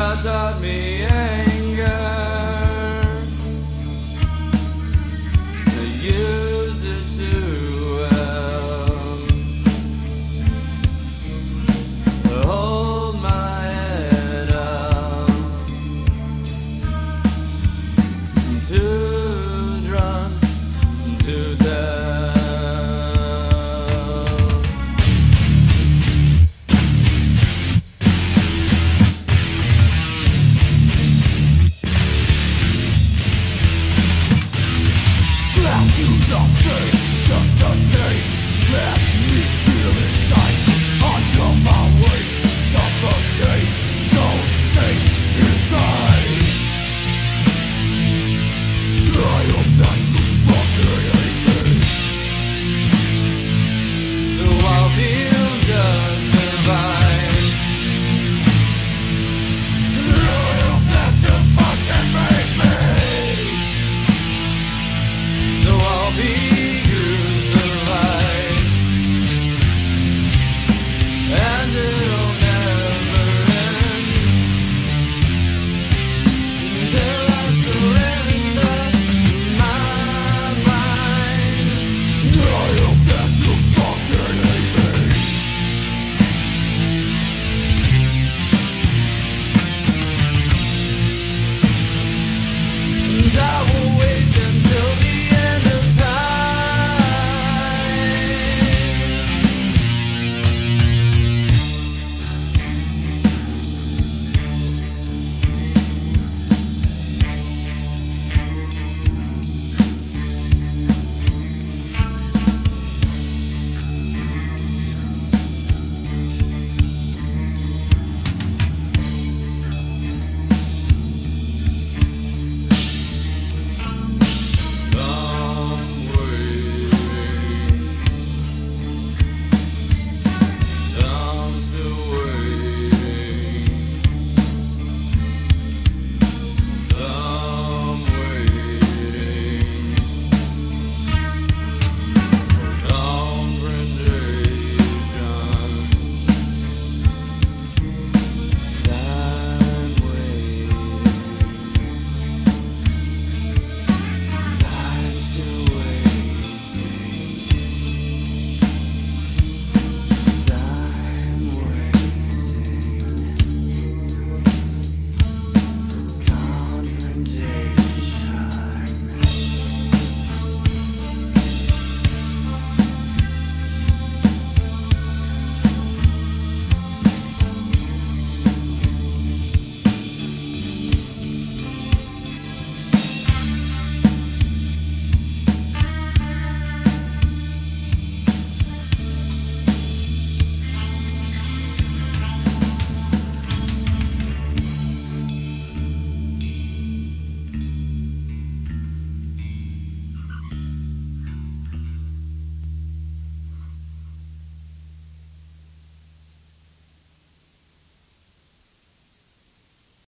God taught me. Hey. see.